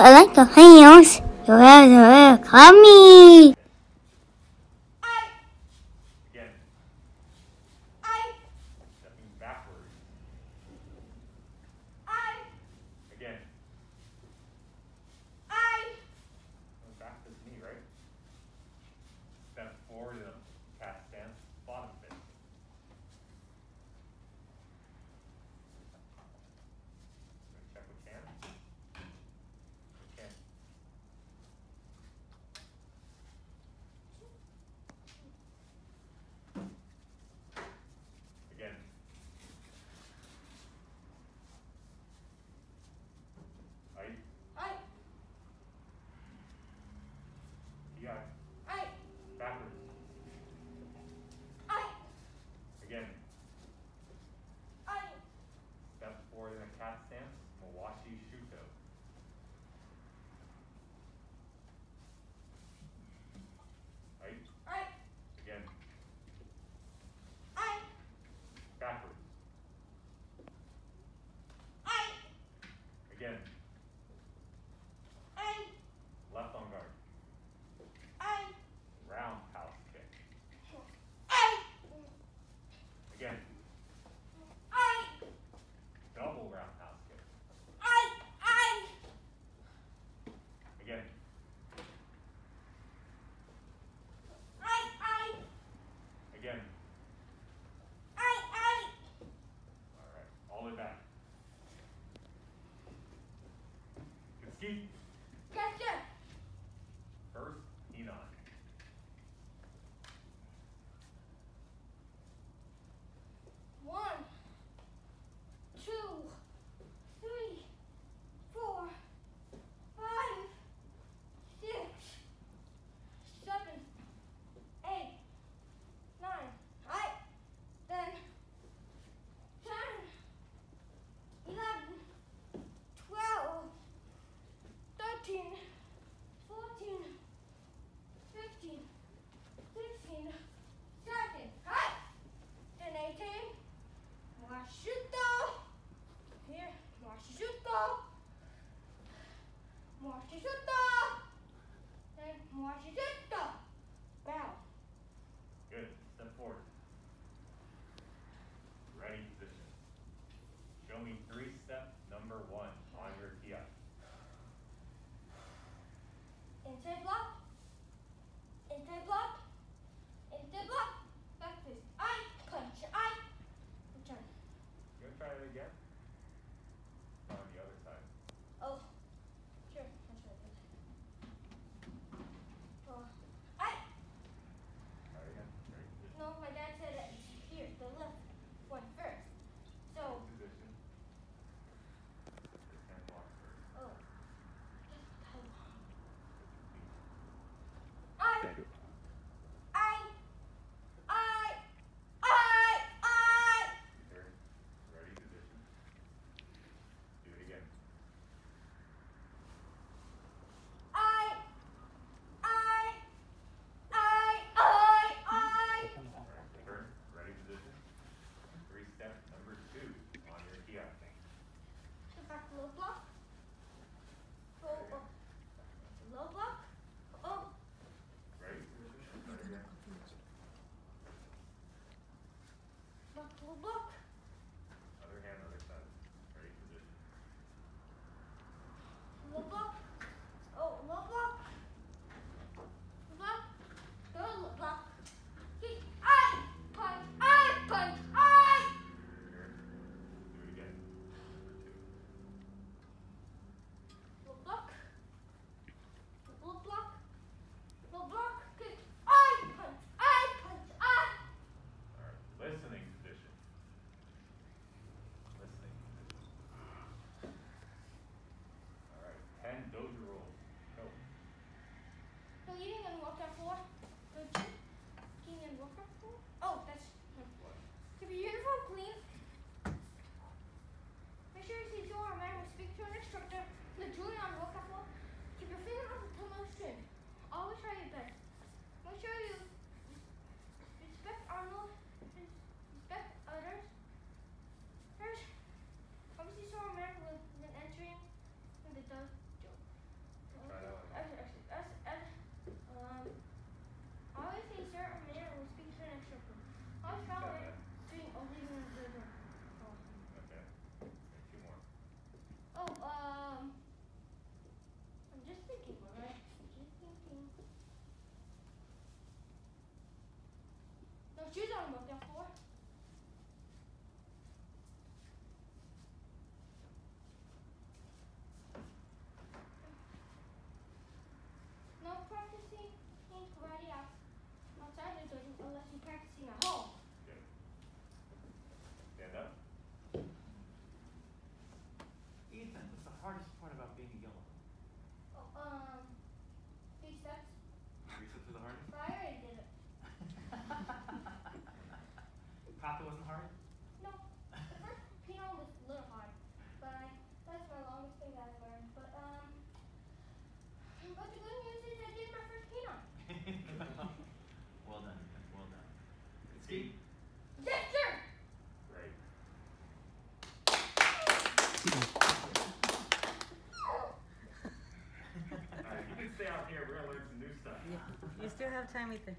I like the hands. You have to call me. Again. Stepping backwards. Again. Going back to the knee, right? Step forward in a cat stance, bottom face. Gonna Check with Cam. Cam. Again. Height. PI. Backwards. Again. Step forward in a cat stance, Mawashi Shuto. Height. Again. Backwards. Again. home. Stand up. Ethan, what's the hardest part about being yellow? Oh, um, three steps. Three steps is the hardest? Fire and did it. Papa wasn't hard? you can stay out here. New still have time, Ethan.